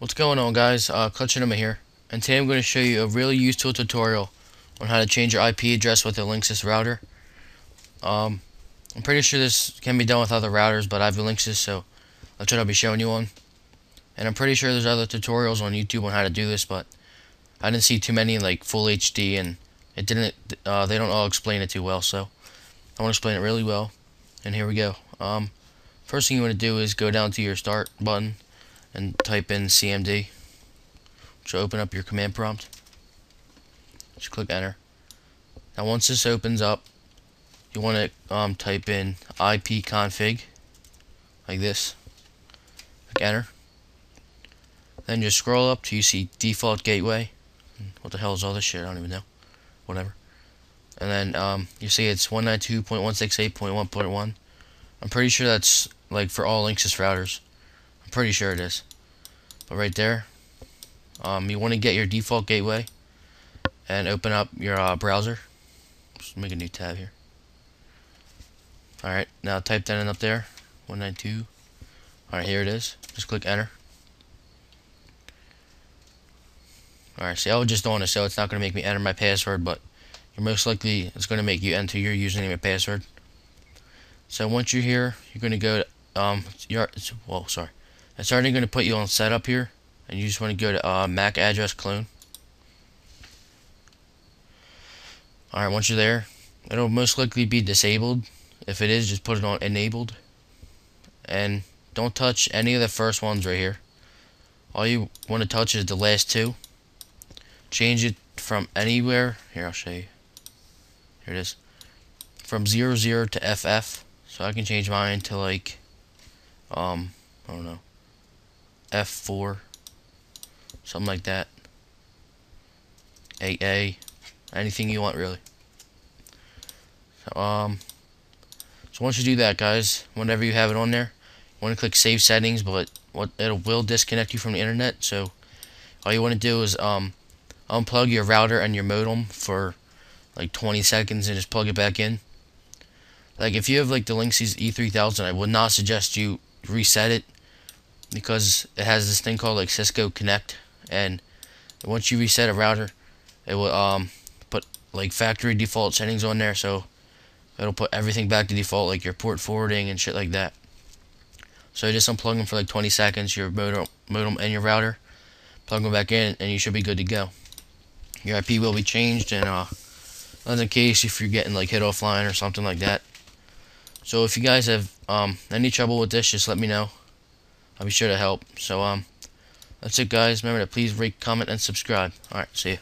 What's going on guys, uh, Klutch Cinema here, and today I'm going to show you a really useful tutorial on how to change your IP address with a Linksys router. Um, I'm pretty sure this can be done with other routers, but I have a Linksys, so that's what I'll be showing you on. And I'm pretty sure there's other tutorials on YouTube on how to do this, but I didn't see too many like full HD, and it didn't. Uh, they don't all explain it too well, so I want to explain it really well. And here we go. Um, first thing you want to do is go down to your Start button and type in CMD which will open up your command prompt. Just click enter. Now once this opens up you want to um, type in ipconfig like this. Click enter. Then just scroll up till you see default gateway. What the hell is all this shit? I don't even know. Whatever. And then um, you see it's 192.168.1.1 I'm pretty sure that's like for all Linksys routers I'm pretty sure it is. But right there, um, you want to get your default gateway and open up your uh, browser. Just make a new tab here. Alright, now type that in up there. 192. Alright, here it is. Just click enter. Alright, see, I was just doing it, so it's not going to make me enter my password, but you're most likely, it's going to make you enter your username and password. So once you're here, you're going to go to, um, your, well, sorry. It's already going to put you on setup here. And you just want to go to uh, MAC address clone. Alright, once you're there, it'll most likely be disabled. If it is, just put it on enabled. And don't touch any of the first ones right here. All you want to touch is the last two. Change it from anywhere. Here, I'll show you. Here it is. From 00 to FF. So I can change mine to like, um, I don't know. F4, something like that. AA, anything you want really. So, um, so once you do that, guys, whenever you have it on there, you want to click Save Settings, but what it will disconnect you from the internet. So all you want to do is um, unplug your router and your modem for like 20 seconds and just plug it back in. Like if you have like the Linksys E3000, I would not suggest you reset it because it has this thing called like Cisco Connect and once you reset a router it will um put like factory default settings on there so it'll put everything back to default like your port forwarding and shit like that. So you just unplug them for like 20 seconds your modem, modem and your router plug them back in and you should be good to go. Your IP will be changed and uh that's in case if you're getting like hit offline or something like that. So if you guys have um, any trouble with this just let me know I'll be sure to help. So, um, that's it, guys. Remember to please rate, comment, and subscribe. Alright, see you.